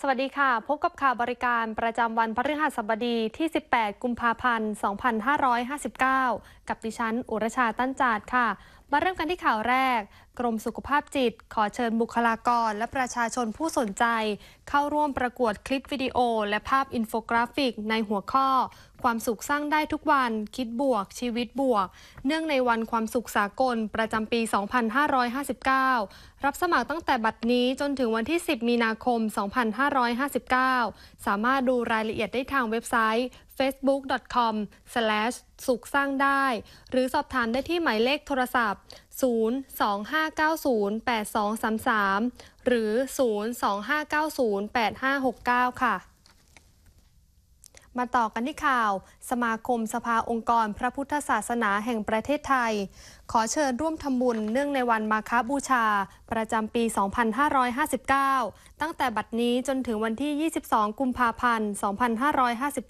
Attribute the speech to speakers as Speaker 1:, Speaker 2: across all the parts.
Speaker 1: สวัสดีค่ะ พบกับข่าวบริการประจำวันพฤหัสบดีที่ 18 กุมภาพันธ์ 2559 กับดิฉัน อุรชาตั้นจาดค่ะ มาเริ่มกันที่ข่าวแรก กรมสุขภาพจิต ขอเชิญบุคลากร และประชาชนผู้สนใจ เข้าร่วมประกวดคลิปวิดีโอ และภาพอินโฟกราฟิก ในหัวข้อ ความสุขสร้างได้ทุกวัน คิดบวก ชีวิตบวก เนื่องในวันความสุขสากลประจำปี 2559 รับสมัครตั้งแต่บัดนี้จนถึงวันที่ 10 มีนาคม 2559 สามารถดูรายละเอียดได้ทางเว็บไซต์ facebook.com สุขสร้างได้ หรือสอบถามได้ที่หมายเลขโทรศัพท์ 025908233 หรือ 025908569 ค่ะ มาต่อกันที่ข่าว สมาคมสภาองค์กรพระพุทธศาสนาแห่งประเทศไทย ขอเชิญร่วมทำบุญเนื่องในวันมาคบูชา ประจำปี 2559 ตั้งแต่บัดนี้จนถึงวันที่ 22 กุมภาพันธ์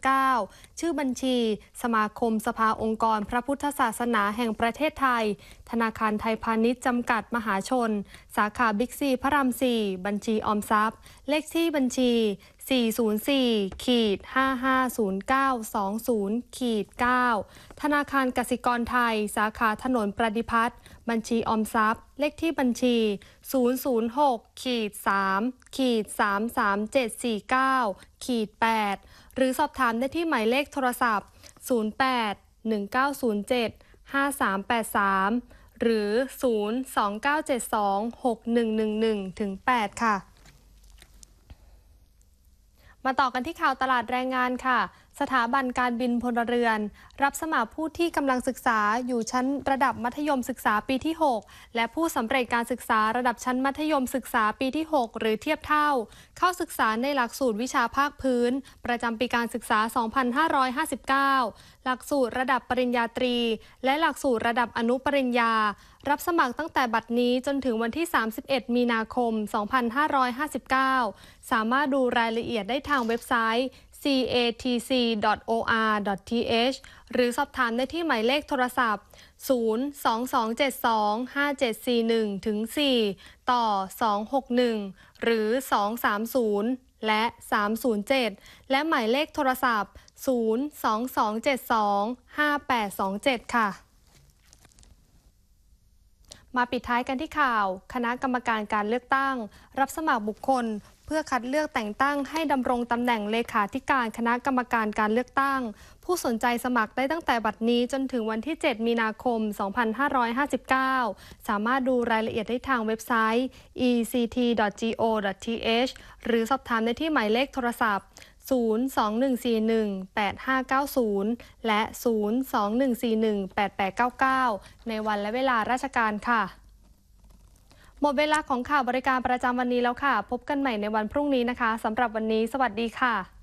Speaker 1: 2559 ชื่อบัญชี สมาคมสภาองค์กรพระพุทธศาสนาแห่งประเทศไทย ธนาคารไทยพาณิชย์จำกัดมหาชน สาขาบิ๊กซีพระราม 4 บัญชีออมทรัพย์ เลขที่บัญชี 404ขีด550920ขีด9ธนาคารกสิกรไทย สาขาถนนประดิพัฒน์บัญชีออมทรัพย์ เลขที่บัญชี 006ขีด3ขีด33749ขีด8หรือสอบถามได้ที่หมายเลขโทรศัพท์ 08 1907 5383 หรือ 02972 6111ถึง8ค่ะ มาต่อกันที่ข่าวตลาดแรงงานค่ะ สถาบันการบินพลเรือน รับสมัครผู้ที่กำลังศึกษาอยู่ชั้นระดับมัธยมศึกษาปีที่ 6 และผู้สำเร็จการศึกษาระดับชั้นมัธยมศึกษาปีที่ 6 หรือเทียบเท่า เข้าศึกษาในหลักสูตรวิชาภาคพื้น ประจำปีการศึกษา 2559 หลักสูตรระดับปริญญาตรี และหลักสูตรระดับอนุปริญญา รับสมัครตั้งแต่บัดนี้จนถึงวันที่ 31 มีนาคม 2559 สามารถดูรายละเอียดได้ทางเว็บไซต์ catc.or.th หรือสอบถามได้ที่หมายเลขโทรศัพท์ 022725741ถึง4ต่อ 261 หรือ 230 และ 307 และหมายเลขโทรศัพท์ 022725827 ค่ะมาปิดท้ายกันที่ข่าว คณะกรรมการการเลือกตั้ง รับสมัครบุคคล เพื่อคัดเลือกแต่งตั้งให้ดำรงตำแหน่งเลขาธิการคณะกรรมการการเลือกตั้ง ผู้สนใจสมัครได้ตั้งแต่บัดนี้จนถึงวันที่ 7 มีนาคม 2559 สามารถดูรายละเอียดได้ทางเว็บไซต์ ect.go.th หรือสอบถามได้ที่หมายเลขโทรศัพท์ 021418590 และ 021418899 ในวันและเวลาราชการค่ะ หมดเวลาของข่าวบริการประจำวันนี้แล้วค่ะ พบกันใหม่ในวันพรุ่งนี้นะคะสำหรับวันนี้ สวัสดีค่ะ